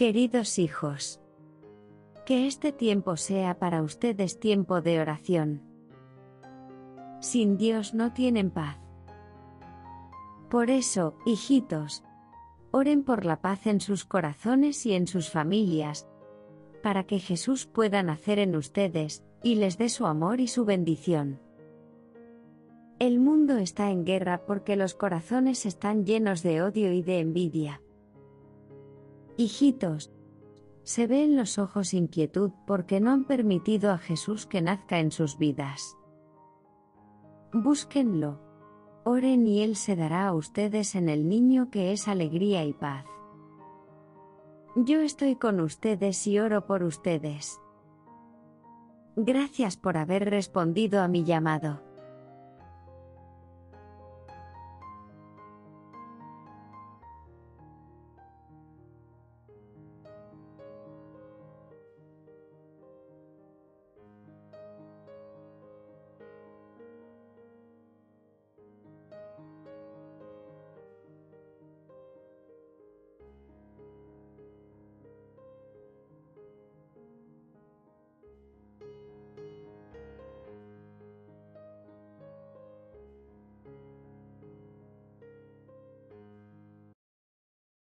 Queridos hijos, que este tiempo sea para ustedes tiempo de oración. Sin Dios no tienen paz. Por eso, hijitos, oren por la paz en sus corazones y en sus familias, para que Jesús pueda nacer en ustedes, y les dé su amor y su bendición. El mundo está en guerra porque los corazones están llenos de odio y de envidia. Hijitos, se ve en los ojos inquietud porque no han permitido a Jesús que nazca en sus vidas. Búsquenlo. Oren y Él se dará a ustedes en el niño que es alegría y paz. Yo estoy con ustedes y oro por ustedes. Gracias por haber respondido a mi llamado.